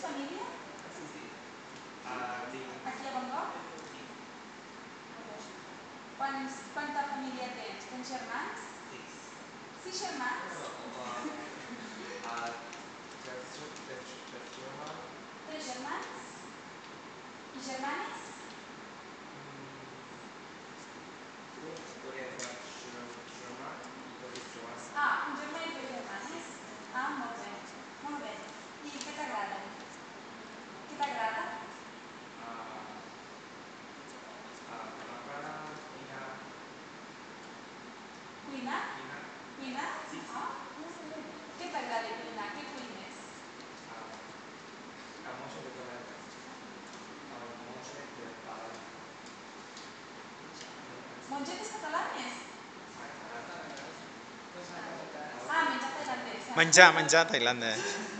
¿Tienes familia? Sí, sí. Ah, Aquí a Bangkok? Sí. Quants, quanta família tens? Tens germans? Sis. Sis germans? No, no, no. Ah? Ah, tailandès. Menjar, menjar tailandès.